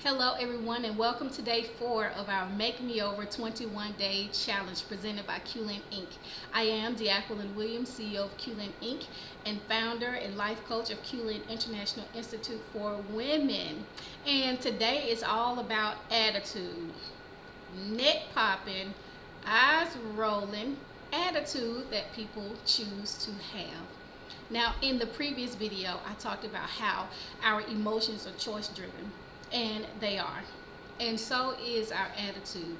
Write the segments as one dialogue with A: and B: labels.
A: Hello everyone and welcome to day four of our Make Me Over 21 Day Challenge presented by Quelynn Inc. I am Deaquilin Williams, CEO of Quelynn Inc. and founder and life coach of Quelynn International Institute for Women. And today is all about attitude. Neck popping, eyes rolling, attitude that people choose to have. Now in the previous video I talked about how our emotions are choice driven and they are. And so is our attitude.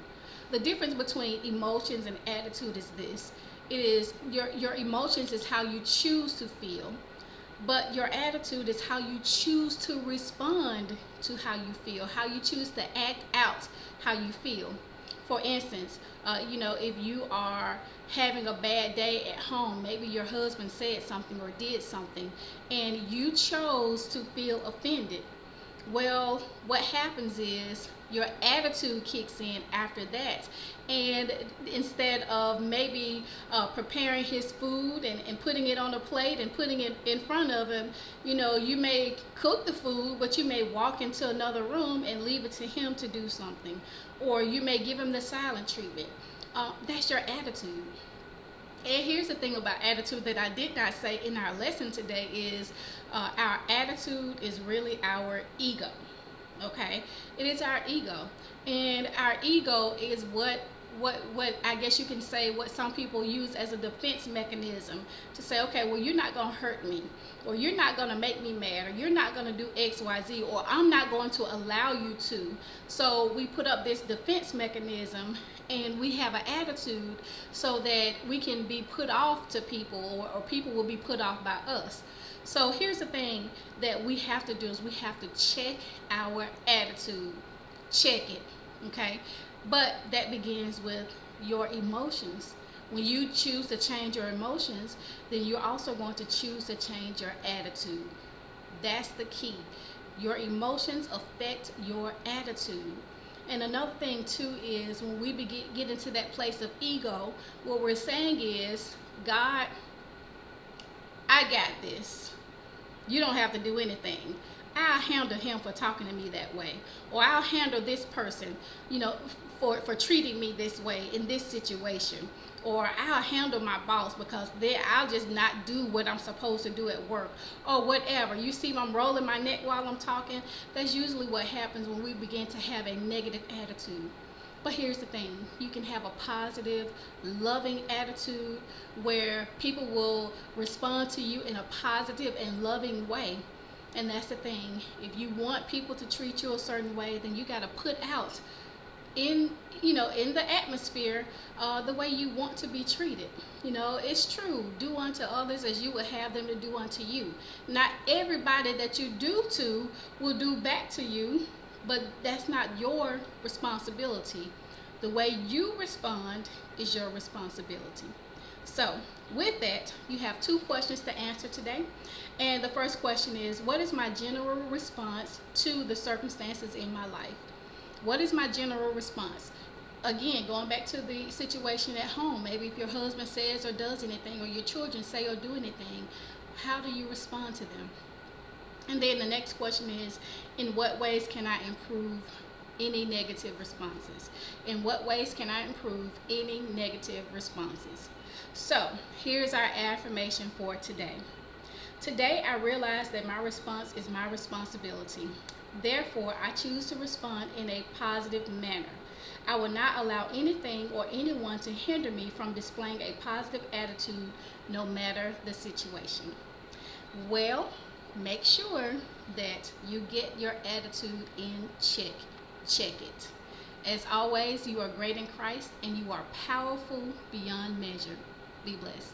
A: The difference between emotions and attitude is this. It is your your emotions is how you choose to feel, but your attitude is how you choose to respond to how you feel, how you choose to act out how you feel. For instance, uh, you know, if you are having a bad day at home, maybe your husband said something or did something, and you chose to feel offended well, what happens is your attitude kicks in after that. And instead of maybe uh, preparing his food and, and putting it on a plate and putting it in front of him, you know, you may cook the food, but you may walk into another room and leave it to him to do something. Or you may give him the silent treatment. Uh, that's your attitude. And here's the thing about attitude that I did not say in our lesson today is uh, our attitude is really our ego. Okay, it is our ego, and our ego is what what what I guess you can say what some people use as a defense mechanism to say, okay, well you're not gonna hurt me, or you're not gonna make me mad, or you're not gonna do X, Y, Z, or I'm not going to allow you to. So we put up this defense mechanism and we have an attitude so that we can be put off to people or, or people will be put off by us. So here's the thing that we have to do is we have to check our attitude. Check it, okay? But that begins with your emotions. When you choose to change your emotions, then you're also going to choose to change your attitude. That's the key. Your emotions affect your attitude. And another thing too is when we begin, get into that place of ego, what we're saying is, God, I got this. You don't have to do anything. I'll handle him for talking to me that way. Or I'll handle this person, you know, for, for treating me this way in this situation. Or I'll handle my boss because they, I'll just not do what I'm supposed to do at work. Or whatever. You see I'm rolling my neck while I'm talking? That's usually what happens when we begin to have a negative attitude. But here's the thing you can have a positive, loving attitude where people will respond to you in a positive and loving way. And that's the thing. If you want people to treat you a certain way, then you got to put out in you know in the atmosphere uh, the way you want to be treated. You know it's true. Do unto others as you would have them to do unto you. Not everybody that you do to will do back to you but that's not your responsibility the way you respond is your responsibility so with that, you have two questions to answer today. And the first question is, what is my general response to the circumstances in my life? What is my general response? Again, going back to the situation at home, maybe if your husband says or does anything, or your children say or do anything, how do you respond to them? And then the next question is, in what ways can I improve any negative responses? In what ways can I improve any negative responses? So here's our affirmation for today. Today I realize that my response is my responsibility. Therefore, I choose to respond in a positive manner. I will not allow anything or anyone to hinder me from displaying a positive attitude no matter the situation. Well, make sure that you get your attitude in check. Check it. As always, you are great in Christ and you are powerful beyond measure. Be blessed.